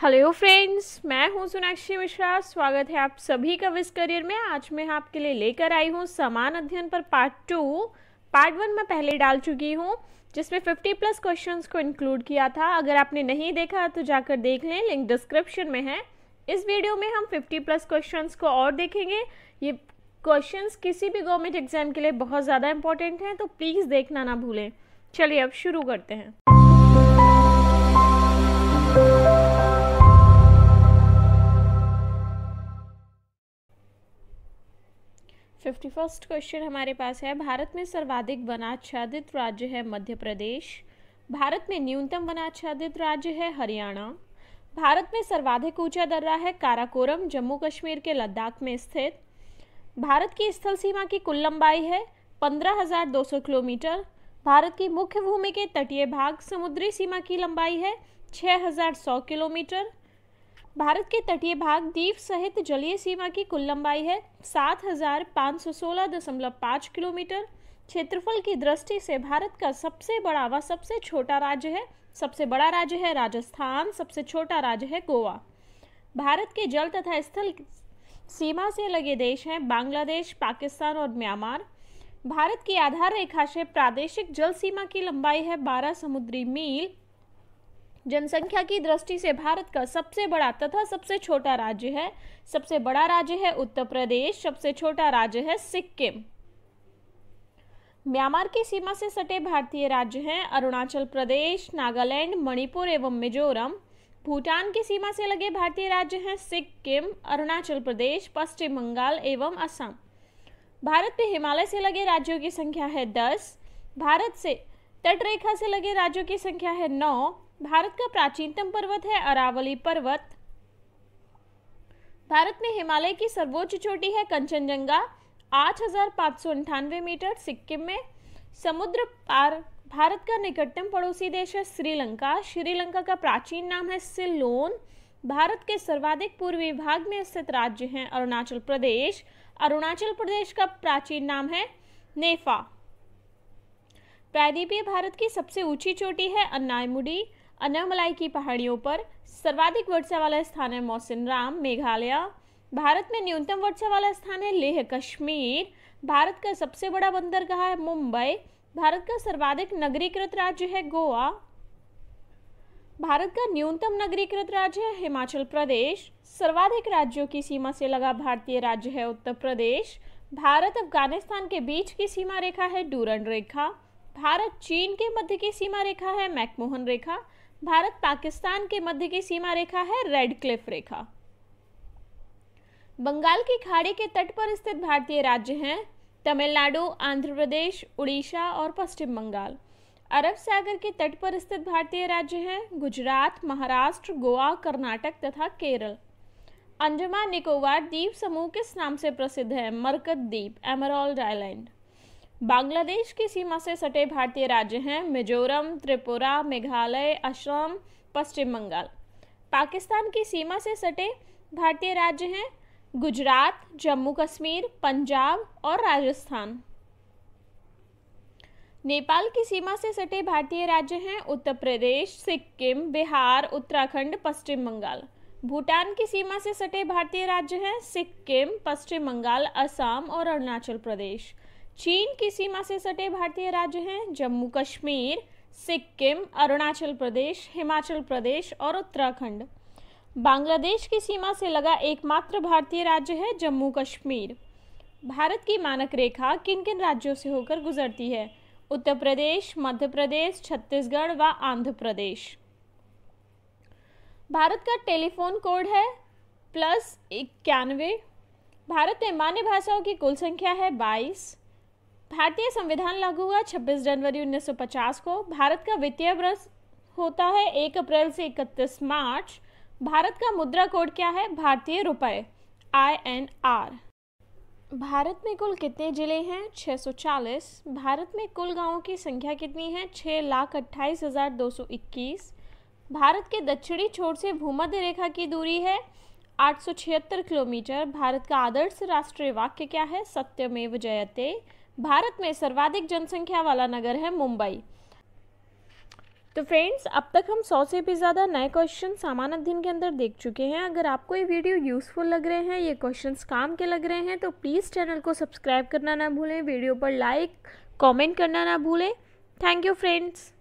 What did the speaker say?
Hello friends मैं हूँ सोनाक्षी मिश्रा। स्वागत है आप सभी का विस करियर में। आज मैं आपके लिए लेकर आई हूँ समान अध्ययन पर पार्ट टू पार्ट वन में पहले डाल चुकी हूँ, जिसमें 50 प्लस क्वेश्चंस को इंक्लूड किया था। अगर आपने नहीं देखा तो जाकर देख लें। लिंक डिस्क्रिप्शन में है। इस वीडियो में हम 50 प्लस क्वेश्चंस को और देखेंगे। ये क्वेश्चंस किसी भी गवर्नमेंट एग्ज़ाम के लिए बहुत ज़्यादा इंपॉर्टेंट हैं तो प्लीज़ देखना ना भूलें। चलिए अब शुरू करते हैं। फिफ्टी फ़र्स्ट क्वेश्चन हमारे पास है। भारत में सर्वाधिक वनाच्छादित राज्य है मध्य प्रदेश। भारत में न्यूनतम वनाच्छादित राज्य है हरियाणा। भारत में सर्वाधिक ऊँचा दर्रा है काराकोरम जम्मू कश्मीर के लद्दाख में स्थित। भारत की स्थल सीमा की कुल लंबाई है 15,200 किलोमीटर। भारत की मुख्य भूमि के तटीय भाग समुद्री सीमा की लंबाई है 6,100 किलोमीटर। भारत के तटीय भाग द्वीप सहित जलीय सीमा की कुल लंबाई है सात हज़ार पाँच सौ सोलह दशमलव पाँच किलोमीटर। क्षेत्रफल की दृष्टि से भारत का सबसे बड़ा व सबसे छोटा राज्य है। सबसे बड़ा राज्य है राजस्थान, सबसे छोटा राज्य है गोवा। भारत के जल तथा स्थल सीमा से लगे देश हैं बांग्लादेश, पाकिस्तान और म्यांमार। भारत की आधार रेखा से प्रादेशिक जल सीमा की लंबाई है 12 समुद्री मील। जनसंख्या की दृष्टि से भारत का सबसे बड़ा तथा सबसे छोटा राज्य है। सबसे बड़ा राज्य है उत्तर प्रदेश, सबसे छोटा राज्य है सिक्किम। म्यांमार की सीमा से सटे भारतीय राज्य हैं अरुणाचल प्रदेश, नागालैंड, मणिपुर एवं मिजोरम। भूटान की सीमा से लगे भारतीय राज्य हैं सिक्किम, अरुणाचल प्रदेश, पश्चिम बंगाल एवं असम। भारत में हिमालय से लगे राज्यों की संख्या है दस। भारत से तट रेखा से लगे राज्यों की संख्या है नौ। भारत का प्राचीनतम पर्वत है अरावली पर्वत। भारत में हिमालय की सर्वोच्च चोटी है कंचनजंगा, आठ मीटर सिक्किम में। समुद्र पार, भारत का निकटतम पड़ोसी देश है श्रीलंका। श्रीलंका का प्राचीन नाम है सिलोन भारत के सर्वाधिक पूर्वी भाग में स्थित राज्य हैं अरुणाचल प्रदेश। अरुणाचल प्रदेश का प्राचीन नाम है नेफा। प्रायद्वीपीय भारत की सबसे ऊँची चोटी है अन्नायमुडी। अनामलाई की पहाड़ियों पर सर्वाधिक वर्षा वाला स्थान है मौसिन मेघालय। भारत में न्यूनतम वर्षा वाला स्थान है लेह कश्मीर। भारत का सबसे बड़ा बंदरगाह है मुंबई। भारत का सर्वाधिक नगरीकृत राज्य है गोवा। भारत का न्यूनतम नगरीकृत राज्य है हिमाचल प्रदेश। सर्वाधिक राज्यों की सीमा से लगा भारतीय राज्य है उत्तर प्रदेश। भारत अफ़गानिस्तान के बीच की सीमा रेखा है डूरन रेखा। भारत चीन के मध्य की सीमा रेखा है, मैकमोहन रेखा। भारत पाकिस्तान के मध्य की सीमा रेखा है, रेड क्लिफ रेखा। बंगाल की खाड़ी के तट पर स्थित भारतीय राज्य हैं तमिलनाडु, आंध्र प्रदेश, उड़ीसा और पश्चिम बंगाल। अरब सागर के तट पर स्थित भारतीय राज्य हैं गुजरात, महाराष्ट्र, गोवा, कर्नाटक तथा केरल। अंडमान निकोबार द्वीप समूह किस नाम से प्रसिद्ध है? मरकत द्वीप, एमरॉल्ड आइलैंड। बांग्लादेश की सीमा से सटे भारतीय राज्य हैं मिजोरम, त्रिपुरा, मेघालय, असम, पश्चिम बंगाल। पाकिस्तान की सीमा से सटे भारतीय राज्य हैं गुजरात, जम्मू कश्मीर, पंजाब और राजस्थान। नेपाल की सीमा से सटे भारतीय राज्य हैं उत्तर प्रदेश, सिक्किम, बिहार, उत्तराखंड, पश्चिम बंगाल। भूटान की सीमा से सटे भारतीय राज्य हैं सिक्किम, पश्चिम बंगाल, असम और अरुणाचल प्रदेश। चीन की सीमा से सटे भारतीय राज्य हैं जम्मू कश्मीर, सिक्किम, अरुणाचल प्रदेश, हिमाचल प्रदेश और उत्तराखंड। बांग्लादेश की सीमा से लगा एकमात्र भारतीय राज्य है जम्मू कश्मीर। भारत की मानक रेखा किन किन राज्यों से होकर गुजरती है? उत्तर प्रदेश, मध्य प्रदेश, छत्तीसगढ़ व आंध्र प्रदेश। भारत का टेलीफोन कोड है प्लस इक्यानवे। भारत में मान्य भाषाओं की कुल संख्या है बाईस। भारतीय संविधान लागू हुआ 26 जनवरी 1950 को। भारत का वित्तीय वर्ष होता है 1 अप्रैल से 31 मार्च। भारत का मुद्रा कोड क्या है? भारतीय रुपए आई एन आर भारत में कुल कितने ज़िले हैं? 640 भारत में कुल गाँवों की संख्या कितनी है? छः लाख अट्ठाईस हज़ार दो सौ इक्कीस। भारत के दक्षिणी छोर से भूमध्य रेखा की दूरी है आठ सौ छिहत्तर किलोमीटर। भारत का आदर्श राष्ट्रीय वाक्य क्या है? सत्यमेव जयते। भारत में सर्वाधिक जनसंख्या वाला नगर है मुंबई। तो फ्रेंड्स अब तक हम सौ से भी ज़्यादा नए क्वेश्चन सामान्य दिन के अंदर देख चुके हैं। अगर आपको ये वीडियो यूज़फुल लग रहे हैं, ये क्वेश्चंस काम के लग रहे हैं तो प्लीज़ चैनल को सब्सक्राइब करना ना भूलें वीडियो पर लाइक कमेंट करना ना भूलें। Thank you friends